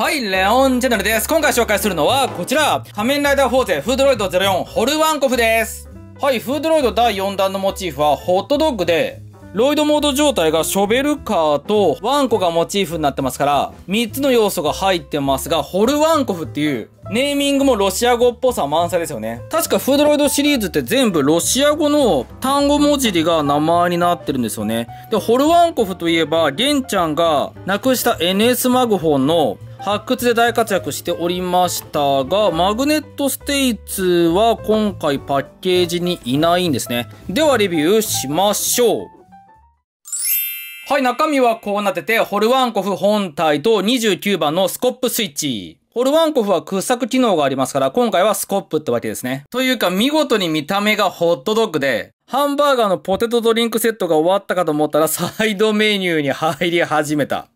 はい、レオンチャンネルです。今回紹介するのはこちら、仮面ライダーフォーゼフードロイド04ホルワンコフです。はい、フードロイド第4弾のモチーフはホットドッグで、ロイドモード状態がショベルカーとワンコがモチーフになってますから、3つの要素が入ってますが、ホルワンコフっていう、ネーミングもロシア語っぽさ満載ですよね。確かフードロイドシリーズって全部ロシア語の単語文字が名前になってるんですよね。で、ホルワンコフといえば、ゲンちゃんがなくした NS マグフォンの発掘で大活躍しておりましたが、マグネットステイツは今回パッケージにいないんですね。ではレビューしましょう。はい、中身はこうなってて、ホルワンコフ本体と29番のスコップスイッチ。ホルワンコフは掘削機能がありますから、今回はスコップってわけですね。というか、見事に見た目がホットドッグで、ハンバーガーのポテトドリンクセットが終わったかと思ったら、サイドメニューに入り始めた。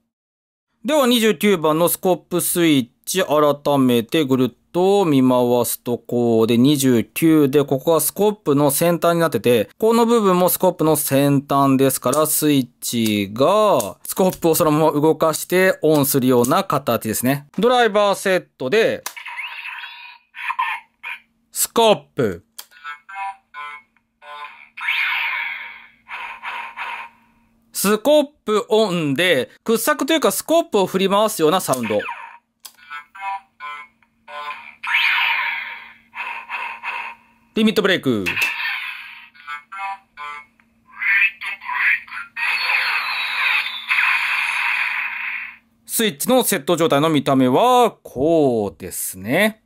では、29番のスコップスイッチ、改めてぐるっと見回すとこうで29で、ここがスコップの先端になってて、この部分もスコップの先端ですから、スイッチがスコップをそのまま動かしてオンするような形ですね。ドライバーセットで、スコップ。スコップオンで、掘削というかスコップを振り回すようなサウンド。リミットブレイク。スイッチのセット状態の見た目は、こうですね。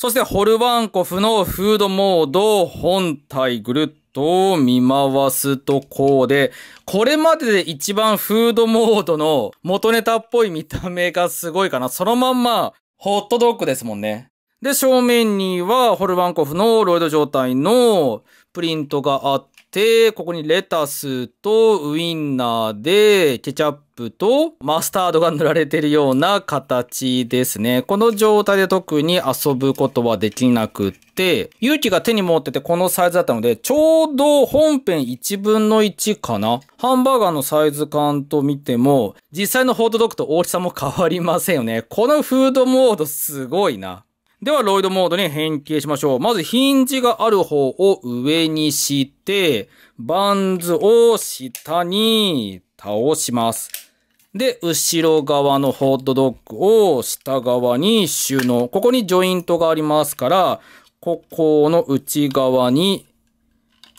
そして、ホルバンコフのフードモード本体ぐるっと見回すとこうで、これまでで一番フードモードの元ネタっぽい見た目がすごいかな。そのまんま、ホットドッグですもんね。で、正面には、ホルバンコフのロイド状態のプリントがあって、ここにレタスとウインナーでケチャップとマスタードが塗られているような形ですね。この状態で特に遊ぶことはできなくって、勇気が手に持っててこのサイズだったので、ちょうど本編1分の1かなハンバーガーのサイズ感と見ても、実際のホットドッグと大きさも変わりませんよね。このフードモードすごいな。では、ロイドモードに変形しましょう。まず、ヒンジがある方を上にして、バンズを下に倒します。で、後ろ側のホットドッグを下側に収納。ここにジョイントがありますから、ここの内側に、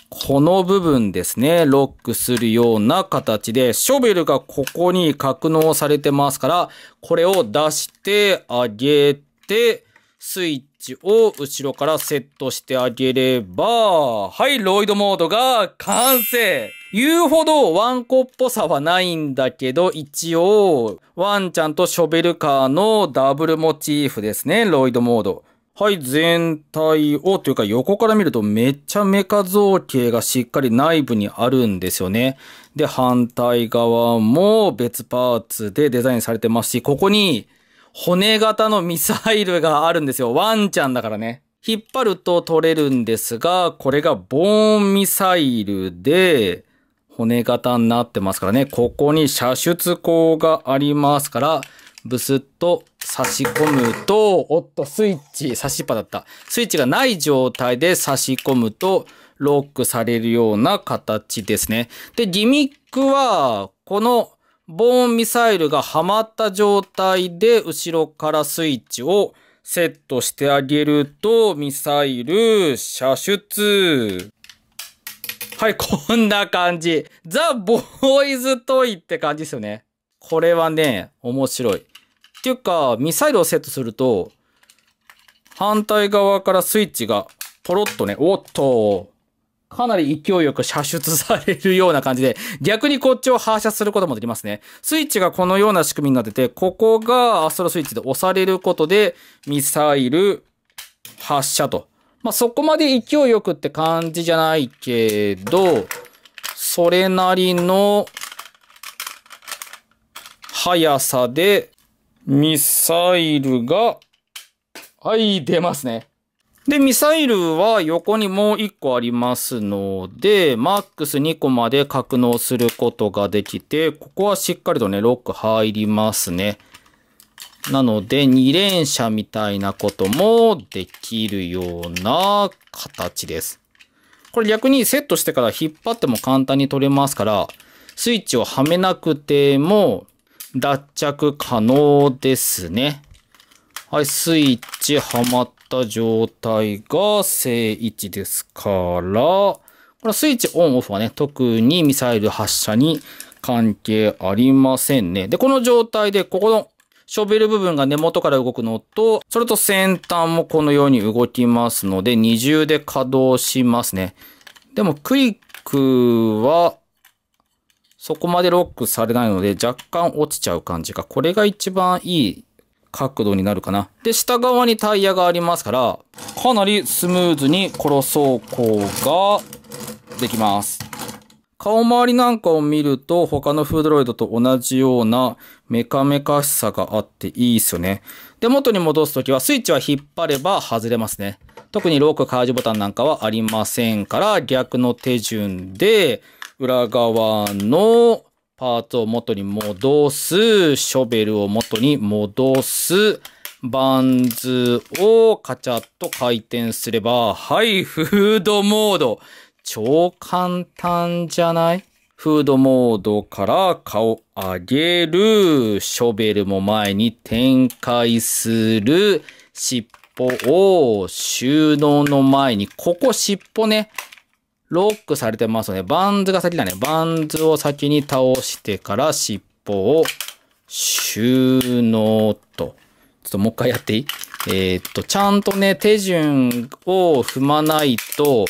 この部分ですね、ロックするような形で、ショベルがここに格納されてますから、これを出してあげて、スイッチを後ろからセットしてあげれば、はい、ロイドモードが完成言うほどワンコっぽさはないんだけど、一応、ワンちゃんとショベルカーのダブルモチーフですね、ロイドモード。はい、全体をというか横から見るとめっちゃメカ造形がしっかり内部にあるんですよね。で、反対側も別パーツでデザインされてますし、ここに骨型のミサイルがあるんですよ。ワンちゃんだからね。引っ張ると取れるんですが、これがボーンミサイルで、骨型になってますからね。ここに射出口がありますから、ブスッと差し込むと、おっと、スイッチ、差しっぱだった。スイッチがない状態で差し込むと、ロックされるような形ですね。で、ギミックは、このボーンミサイルがはまった状態で後ろからスイッチをセットしてあげると、ミサイル射出。はい、こんな感じ。ザ・ボーイズ・トイって感じですよね。これはね、面白い。っていうか、ミサイルをセットすると、反対側からスイッチがポロッとね、おっと、かなり勢いよく射出されるような感じで、逆にこっちを発射することもできますね。スイッチがこのような仕組みになってて、ここがアストロスイッチで押されることで、ミサイル発射と。まあ、そこまで勢いよくって感じじゃないけど、それなりの速さで、ミサイルが、はい、出ますね。で、ミサイルは横にもう1個ありますので、マックス2個まで格納することができて、ここはしっかりとね、ロック入りますね。なので、2連射みたいなこともできるような形です。これ逆にセットしてから引っ張っても簡単に取れますから、スイッチをはめなくても脱着可能ですね。はい、スイッチはまった状態が正位置ですから、これスイッチオンオフはね、特にミサイル発射に関係ありませんね。で、この状態で、ここのショベル部分が根元から動くのと、それと先端もこのように動きますので、二重で稼働しますね。でも、クイックは、そこまでロックされないので、若干落ちちゃう感じが、これが一番いい角度になるかな。で、下側にタイヤがありますから、かなりスムーズにコロ走行ができます。顔周りなんかを見ると他のフードロイドと同じようなメカメカしさがあっていいですよね。で、元に戻すときはスイッチは引っ張れば外れますね。特にロークカージボタンなんかはありませんから逆の手順で裏側のパーツを元に戻す、ショベルを元に戻す、バンズをカチャッと回転すれば、はい、フードモード。超簡単じゃない？フードモードから顔上げる、ショベルも前に展開する、尻尾を収納の前に、ここ尻尾ね、ロックされてますので、バンズが先だね。バンズを先に倒してから尻尾を収納と。ちょっともう一回やっていい？えー、っと、ちゃんとね、手順を踏まないと、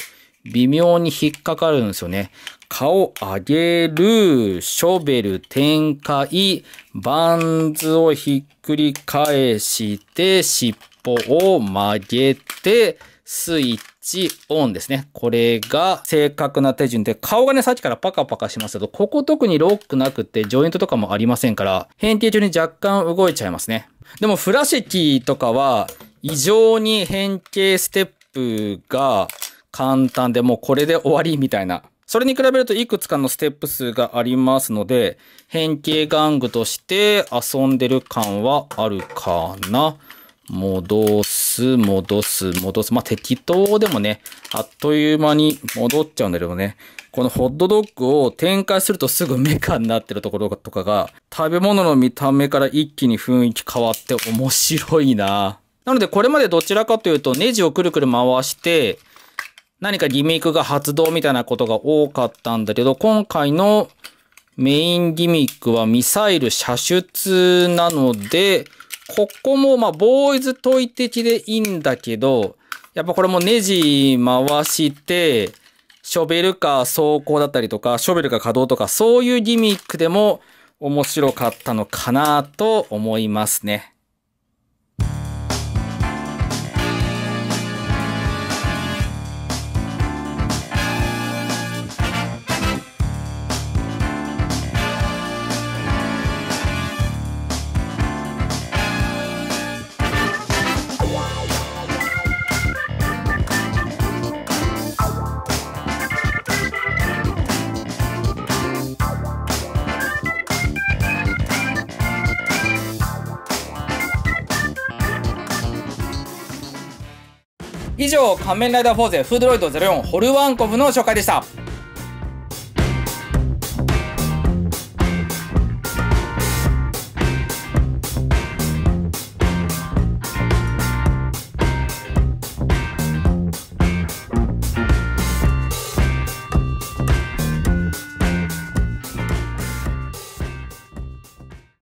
微妙に引っかかるんですよね。顔上げる、ショベル展開、バンズをひっくり返して、尻尾を曲げて、スイッチオンですね。これが正確な手順で、顔がね、さっきからパカパカしますけど、ここ特にロックなくて、ジョイントとかもありませんから、変形中に若干動いちゃいますね。でも、フラシキとかは、異常に変形ステップが簡単でもうこれで終わりみたいな。それに比べるといくつかのステップ数がありますので、変形玩具として遊んでる感はあるかな。戻す、戻す、戻す。まあ、適当でもね、あっという間に戻っちゃうんだけどね。このホットドッグを展開するとすぐメカになってるところとかが、食べ物の見た目から一気に雰囲気変わって面白いな。なのでこれまでどちらかというとネジをくるくる回して、何かギミックが発動みたいなことが多かったんだけど、今回のメインギミックはミサイル射出なので、ここもまあボーイズ問い的でいいんだけど、やっぱこれもネジ回して、ショベルカー走行だったりとか、ショベルカー稼働とか、そういうギミックでも面白かったのかなと思いますね。以上、仮面ライダーフォーゼフードロイド04ホルワンコブの紹介でした。